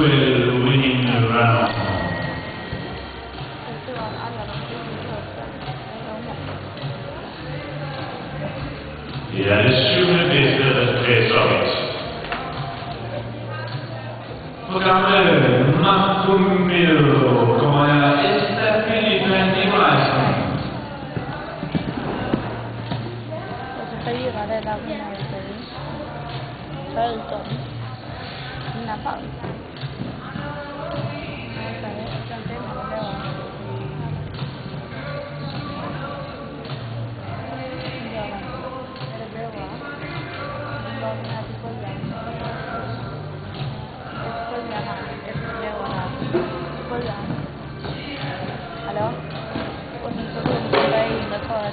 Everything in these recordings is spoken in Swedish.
will det round. Är Ja, det skulle bli stället pressat. Programmet Marco Miro kommer. Och så fyra det där innan jag säger. Ta ut dem. Innan paus. Hallå? Och sen så runt och börja in och föra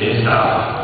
Is Gentiles